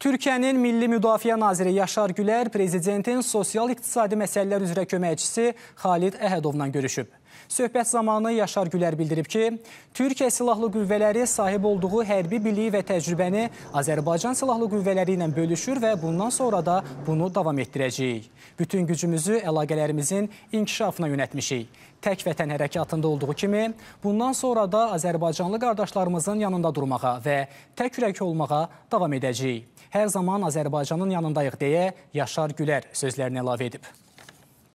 Türkiyənin Milli Müdafiə naziri Yaşar Gülər prezidentin sosial-iqtisadi məsələlər üzrə köməkçisi Xalid Əhədovla görüşüb. Söhbət zamanı Yaşar Gülər bildirib ki, Türkiyə Silahlı Qüvvələri sahib olduğu hərbi bilik və təcrübəni Azərbaycan Silahlı Qüvvələri ilə bölüşür və bundan sonra da bunu davam etdirəcəyik. Bütün gücümüzü əlaqələrimizin inkişafına yönətmişik. Tək vətən hərəkatında olduğu kimi, bundan sonra da Azərbaycanlı qardaşlarımızın yanında durmağa və tək ürək olmağa davam edəcəyik. Hər zaman Azərbaycanın yanındayıq deyə Yaşar Gülər sözlərini əlavə edib.